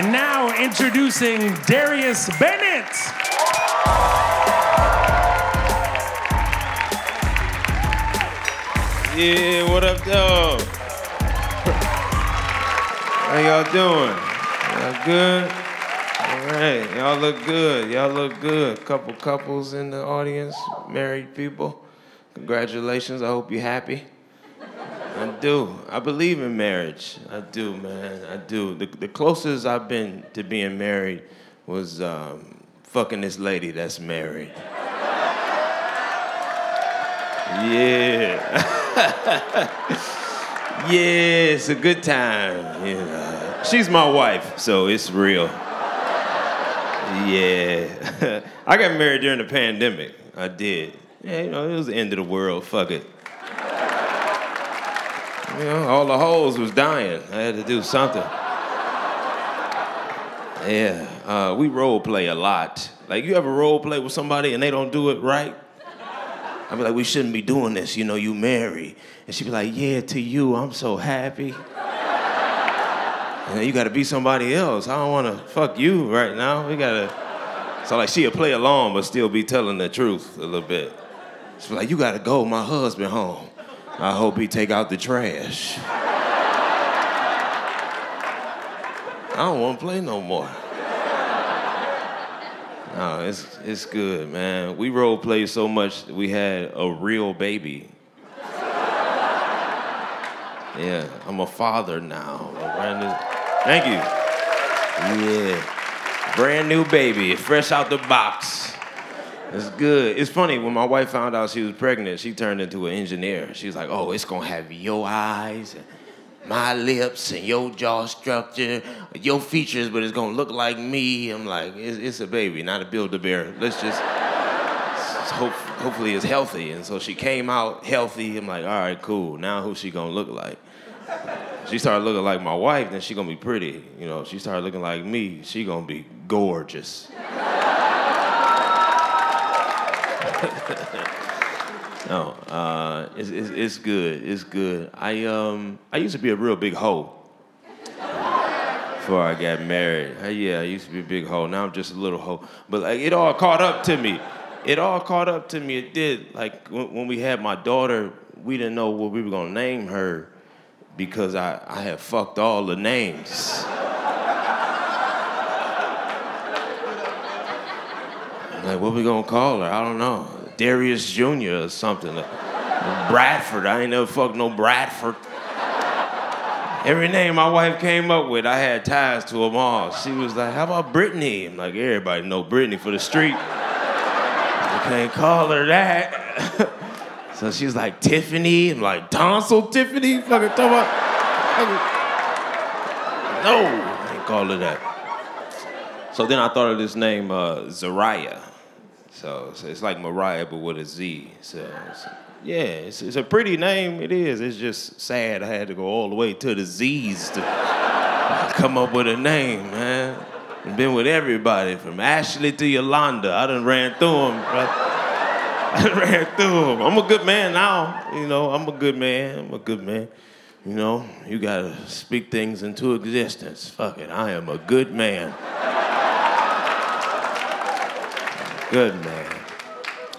And now introducing Darius Bennett. Yeah, what up, though? How y'all doing? Y'all good? All right, y'all look good. Y'all look good. Couple couples in the audience, married people. Congratulations. I hope you're happy. I do. I believe in marriage. I do, man. I do. The, the closest I've been to being married was um, fucking this lady that's married. Yeah. yeah, it's a good time. Know. She's my wife, so it's real. Yeah. I got married during the pandemic. I did. Yeah, you know, it was the end of the world. Fuck it. You know, all the hoes was dying. I had to do something. Yeah, uh, we role play a lot. Like, you ever role play with somebody and they don't do it right? I'd be like, we shouldn't be doing this, you know, you marry. And she'd be like, yeah, to you, I'm so happy. and you gotta be somebody else. I don't wanna fuck you right now. We gotta. So, like, she'll play along, but still be telling the truth a little bit. She'd be like, you gotta go, my husband home. I hope he take out the trash. I don't wanna play no more. No, it's it's good, man. We role played so much we had a real baby. Yeah, I'm a father now. Thank you. Yeah, brand new baby, fresh out the box. It's good. It's funny when my wife found out she was pregnant. She turned into an engineer. She was like, "Oh, it's gonna have your eyes." And my lips and your jaw structure, your features, but it's gonna look like me. I'm like, it's, it's a baby, not a Build-A-Bear. Let's just hope, hopefully it's healthy. And so she came out healthy. I'm like, all right, cool. Now who's she gonna look like? She started looking like my wife, then she gonna be pretty. You know, she started looking like me, she gonna be gorgeous. No, uh, it's, it's, it's good. It's good. I um I used to be a real big hoe before I got married. Uh, yeah, I used to be a big hoe. Now I'm just a little hoe. But like it all caught up to me. It all caught up to me. It did. Like when, when we had my daughter, we didn't know what we were gonna name her because I, I had fucked all the names. Like, what we gonna call her? I don't know. Darius Jr. or something. Bradford. I ain't never fucked no Bradford. Every name my wife came up with, I had ties to them all. She was like, how about Brittany? I'm like, everybody know Brittany for the street. You can't call her that. so she was like, Tiffany. I'm like, tonsil Tiffany? Fucking talk about. No, I ain't call her that. So then I thought of this name, uh, Zariah. So, so, it's like Mariah, but with a Z. So, so yeah, it's, it's, a pretty name. It is. It's just sad I had to go all the way to the Z's to come up with a name, man. And been with everybody from Ashley to Yolanda. I done ran through them. Right? I done ran through them. I'm a good man now. You know, I'm a good man. I'm a good man. You know, you gotta speak things into existence. Fuck it, I am a good man. Good man.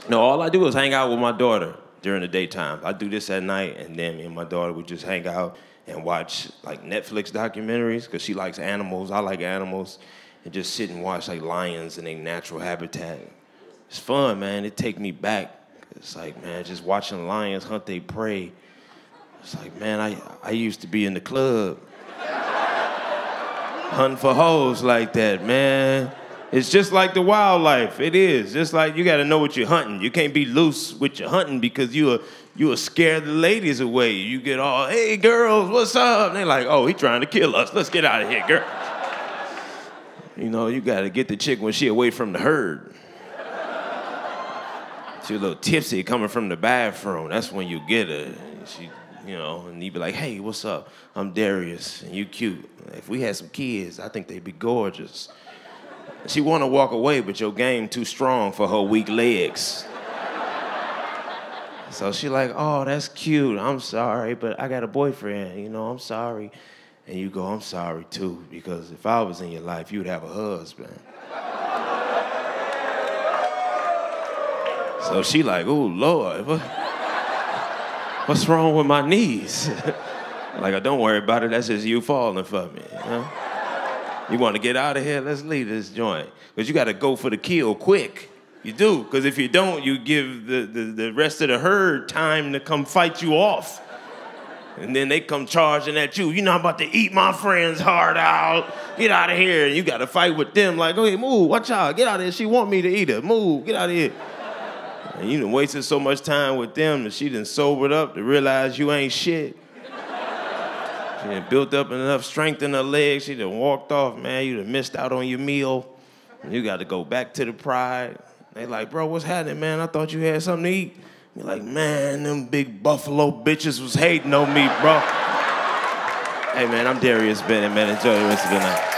No, all I do is hang out with my daughter during the daytime. I do this at night, and then me and my daughter would just hang out and watch like Netflix documentaries because she likes animals. I like animals, and just sit and watch like lions in their natural habitat. It's fun, man. It take me back. It's like, man, just watching lions hunt their prey. It's like, man, I I used to be in the club hunting for hoes like that, man. It's just like the wildlife. It is. Just like you gotta know what you're hunting. You can't be loose with your hunting because you are you will scare the ladies away. You get all, hey girls, what's up? And they're like, oh, he trying to kill us. Let's get out of here, girl. You know, you gotta get the chick when she away from the herd. She a little tipsy coming from the bathroom. That's when you get her. She, you know, and you be like, hey, what's up? I'm Darius, and you cute. If we had some kids, I think they'd be gorgeous. She want to walk away, but your game too strong for her weak legs. So she like, oh, that's cute. I'm sorry, but I got a boyfriend. You know, I'm sorry. and you go, I'm sorry too, because if I was in your life, you'd have a husband. so she like, oh Lord, what, what's wrong with my knees? like, don't worry about it, that's just you falling for me. You, know? You want to get out of here? Let's leave this joint. Because you got to go for the kill quick. You do, because if you don't, you give the, the, the rest of the herd time to come fight you off. And then they come charging at you. You're not about to eat my friend's heart out. Get out of here. And you got to fight with them like, hey, move, watch out. Get out of here. She want me to eat her. Move, get out of here. And you done wasted so much time with them that she done sobered up to realize you ain't shit. She done built up enough strength in her legs. She done walked off, man. You done missed out on your meal. You got to go back to the pride. They like, bro, what's happening, man? I thought you had something to eat. You're like, man, them big buffalo bitches was hating on me, bro. hey, man, I'm Darius Bennett, man. Enjoy the rest of the night.